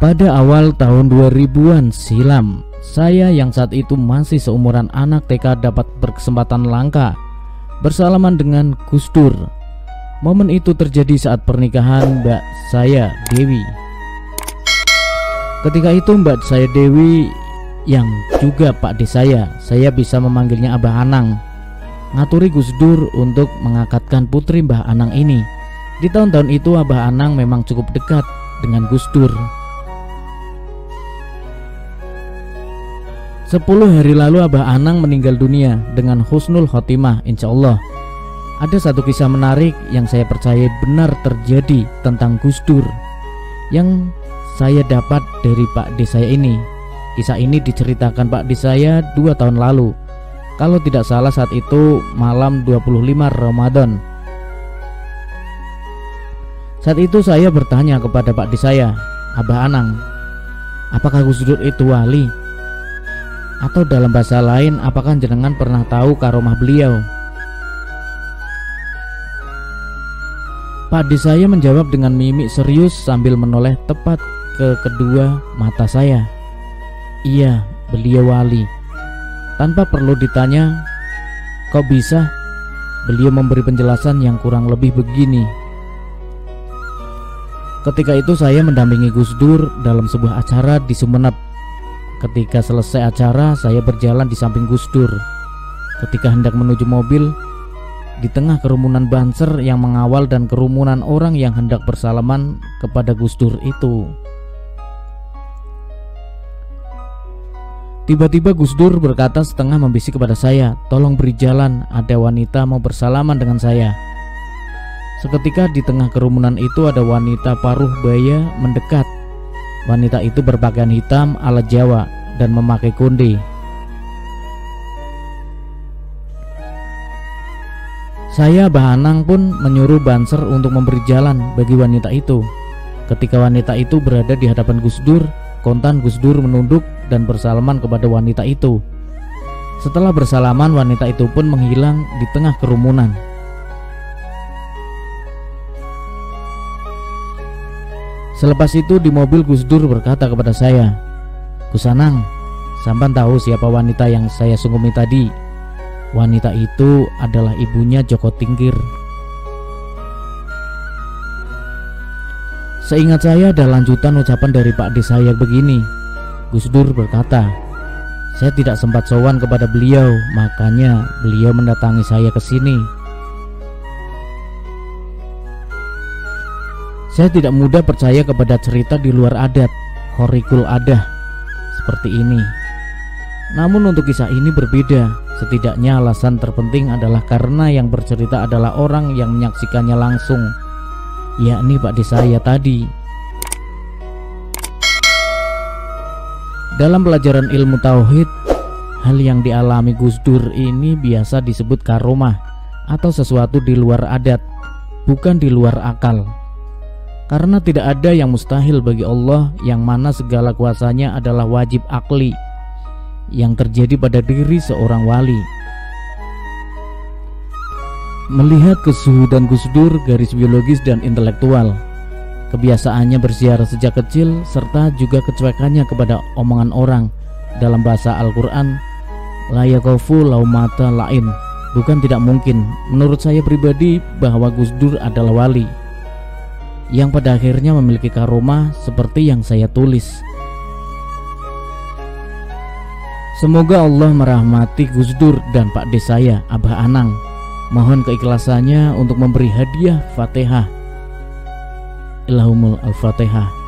Pada awal tahun 2000-an silam, saya yang saat itu masih seumuran anak TK dapat berkesempatan langka bersalaman dengan Gus Dur. Momen itu terjadi saat pernikahan Mbak saya Dewi. Ketika itu Mbak saya Dewi yang juga Pak De saya, saya bisa memanggilnya Abah Anang. Ngaturi Gus Dur untuk mengakatkan putri Mbah Anang ini. Di tahun-tahun itu Abah Anang memang cukup dekat dengan Gus Dur. Sepuluh hari lalu Abah Anang meninggal dunia dengan husnul khotimah insya Allah. Ada satu kisah menarik yang saya percaya benar terjadi tentang Gus Dur yang saya dapat dari Pak D saya ini. Kisah ini diceritakan Pak D saya dua tahun lalu. Kalau tidak salah saat itu malam 25 Ramadan. Saat itu saya bertanya kepada Pak D saya, Abah Anang, apakah Gus Dur itu wali? Atau dalam bahasa lain, apakah jenengan pernah tahu karomah beliau? Pak saya menjawab dengan mimik serius sambil menoleh tepat ke kedua mata saya. Iya, beliau wali. Tanpa perlu ditanya, kok bisa? Beliau memberi penjelasan yang kurang lebih begini. Ketika itu saya mendampingi Gus Dur dalam sebuah acara di Sumeneb Ketika selesai acara, saya berjalan di samping Gus Dur. Ketika hendak menuju mobil, di tengah kerumunan banser yang mengawal dan kerumunan orang yang hendak bersalaman kepada Gus Dur itu. Tiba-tiba Gus Dur berkata setengah membisik kepada saya, "Tolong beri jalan, ada wanita mau bersalaman dengan saya." Seketika di tengah kerumunan itu ada wanita paruh baya mendekat Wanita itu berpakaian hitam ala Jawa dan memakai kundi. Saya Bahanang pun menyuruh Banser untuk memberi jalan bagi wanita itu. Ketika wanita itu berada di hadapan Gus Dur, kontan Gus Dur menunduk dan bersalaman kepada wanita itu. Setelah bersalaman, wanita itu pun menghilang di tengah kerumunan. Selepas itu di mobil Gus Dur berkata kepada saya, Gus Anang, sampan tahu siapa wanita yang saya sungguhi tadi? Wanita itu adalah ibunya Joko Tingkir. Seingat saya ada lanjutan ucapan dari Pak D saya begini. Gus Dur berkata, saya tidak sempat sowan kepada beliau, makanya beliau mendatangi saya ke sini. Saya tidak mudah percaya kepada cerita di luar adat, horikul adah, seperti ini. Namun untuk kisah ini berbeda, setidaknya alasan terpenting adalah karena yang bercerita adalah orang yang menyaksikannya langsung, yakni Pak Desaya tadi. Dalam pelajaran ilmu tauhid, hal yang dialami Gus Dur ini biasa disebut karomah atau sesuatu di luar adat, bukan di luar akal. Karena tidak ada yang mustahil bagi Allah yang mana segala kuasanya adalah wajib akli yang terjadi pada diri seorang wali. Melihat kesuhudan Gus Dur garis biologis dan intelektual, kebiasaannya berziarah sejak kecil serta juga kecuekannya kepada omongan orang dalam bahasa Al-Quran layakofu laumata lain. Bukan tidak mungkin. Menurut saya pribadi bahwa Gus Dur adalah wali yang pada akhirnya memiliki karoma seperti yang saya tulis. Semoga Allah merahmati Gus Dur dan Pak De saya, Abah Anang. Mohon keikhlasannya untuk memberi hadiah Fatihah. Ilahumul Al-Fatihah.